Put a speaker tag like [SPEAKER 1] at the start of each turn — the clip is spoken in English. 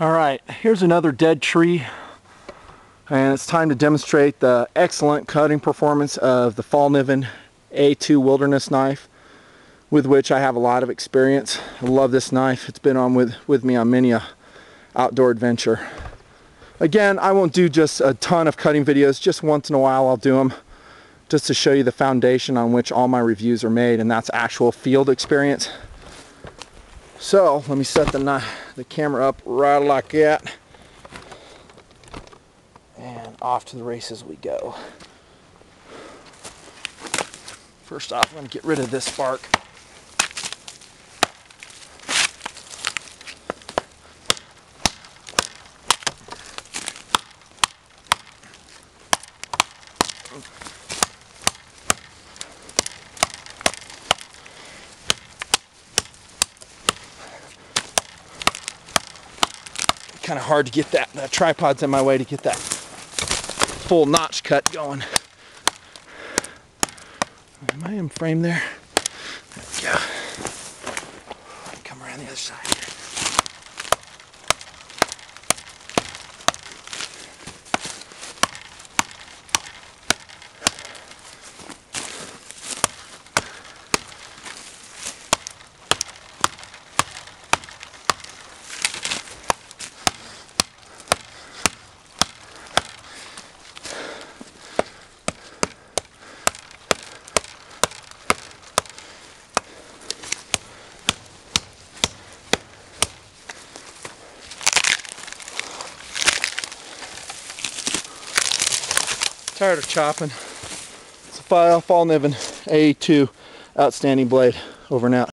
[SPEAKER 1] All right, here's another dead tree. And it's time to demonstrate the excellent cutting performance of the Fallkniven A2 Wilderness knife with which I have a lot of experience. I love this knife. It's been on with, with me on many a outdoor adventure. Again, I won't do just a ton of cutting videos. Just once in a while I'll do them just to show you the foundation on which all my reviews are made and that's actual field experience. So let me set the, the camera up right like that. And off to the races we go. First off, I'm to get rid of this spark. Kind of hard to get that. That tripod's in my way to get that full notch cut going. Am I in frame there? There we go. Come around the other side. Tired of chopping. It's a Fallkniven A2 outstanding blade. Over and out.